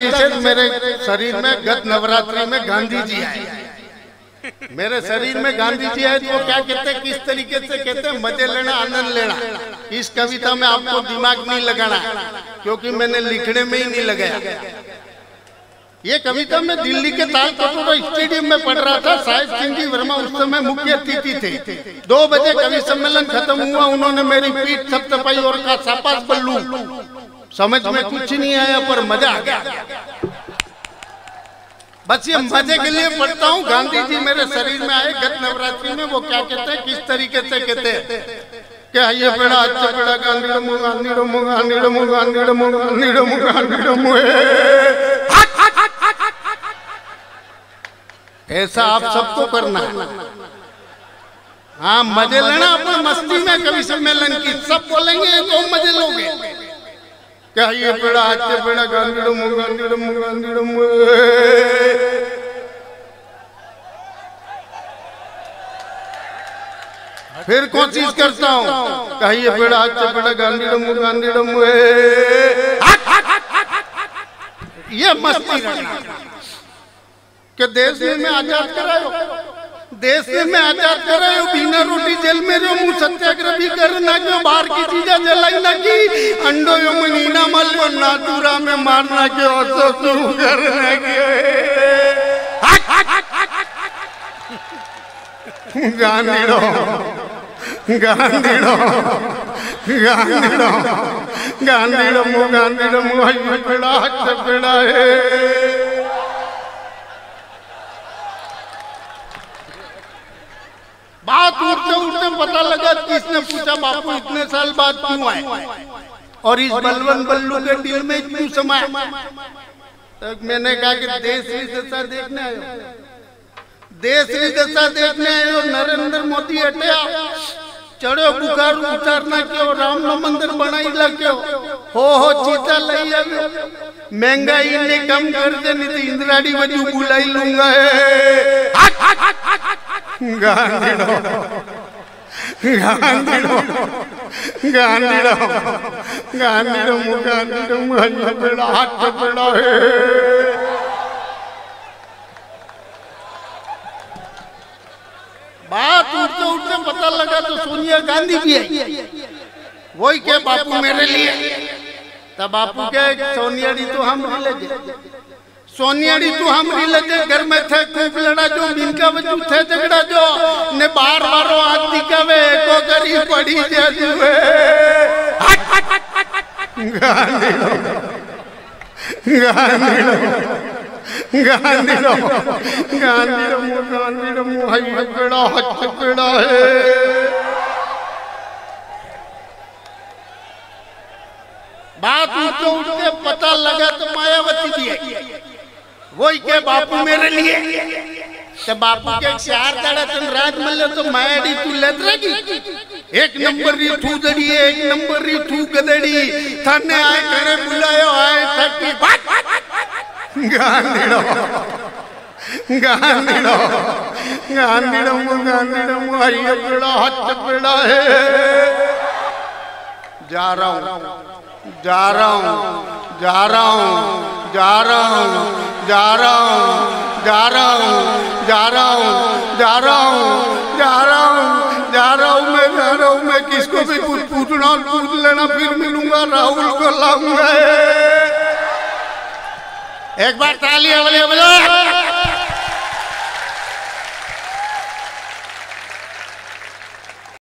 से मेरे शरीर में गत नवरात्रि में गांधी जी आए। मेरे शरीर में गांधी जी आए तो क्या कहते हैं, किस तरीके से कहते हैं, मज़े लेना, आनंद लेना। इस कविता में आपको दिमाग नहीं लगाना, क्योंकि मैंने लिखने में ही नहीं लगाया। ये कविता मैं दिल्ली के ताल कटोरा स्टेडियम में पढ़ रहा था साहिब सिंह जी वर्मा उस समय मुख्य अतिथि थे। दो बजे कवि सम्मेलन खत्म हुआ, उन्होंने मेरी पीठ थपथपाई और कहा सापास बल्लू। समझ में कुछ नहीं आया पर मज़ा आ गया बस ये मज़े के लिए पढ़ता हूँ गांधी जी मेरे शरीर में आए गत नवरात्रि में वो क्या कहते हैं किस तरीके से कहते हैं क्या ये बेड़ा अच्छा बेड़ा Gandhi Gandhi dummy Gandhi dummy Gandhi dummy ऐसा आप सबको करना है हाँ मज़े लेना अपने मस्ती में कवि सम्मेलन की सब बोलेंगे तो मज़े लोगे फिर कोशिश करता हूँ? कहिए बड़ा बड़ा गंदम गंदम ये मस्ती के देश में आज़ाद कराए देश में आज़ाद करायो बिना रोटी जेल में रहो मुँह सत्याग्रह भी करना क्यों? बाहर की चीज़ें जलाई ना की? अंडो यो मनीना मल नाटूरा में मारना क्यों? तो शुरू करना क्यों? गांधी रो गांधी रो गांधी रो गांधी रो मु गांधी रो मु हई पेड़ा हट पेड़ा है। बात उठते उठते पता लगा किसने पूछा, बापू, इतने साल बाद क्यों आए? और इस बलवन बल्लू के दिल में क्यों समाए तो मैंने कहा कि देश दशा देखने आयो देश दशा देखने आयो नरेंद्र मोदी हटे चढ़ो बुखार उतारना क्यों, राम मंदिर बनाई ला क्यों। हो हो, चीता लई आवे महँगाई ने कम कर दे नहीं तो इंदिराड़ी वज़ू बुलाई लूँगा। है गांधीड़ो गांधीड़ो गांधीड़ो गांधीड़ो गांधीड़ो हाथ है बात उठते उठते पता लगा तो सोनिया गांधी भी आई वही के बापू मेरे लिए। तब बापू के सोनिया जी तो हम नहीं लगे। सोनियाड़ी, तू हमरी लगे घर में थे खूब लड़ा जो मिनका वज़ू थे, झगड़ा जो। ने बार बार हाथ दिखावे को करी पड़ी जाजुए गांधी लो। गांधी लो। गांधी लो। गांधी लो गांधी लो मु हई पेड़ा हच पेड़ा है। बात उठते उठते पता लगा तो वही के बापू मेरे लिए। तो बापू के चार दाड़ा तुम राज मल्ले तो मायाडी तू लेतरेगी एक नंबर री थू दड़ी एक नंबर री थू गदड़ी थाने आए करे बुलायो आए थकी गांधीड़ो गांधीड़ो गांधीड़ो मु गांधीड़ो मु। आई पेड़ा हाथ पेड़ा है। जा रहा हूँ जा रहा हूँ जा रहा हूँ जा रहा हूँ। जा रहा हूँ जा रहा हूँ जा रहा हूँ जा रहा हूँ जा रहा हूँ जा रहा हूँ मैं जा रहा हूँ मैं किसको भी कुछ पूछना, पूछ लेना, फिर मिलूँगा राहुल को लाऊँगा। एक बार ताली बजा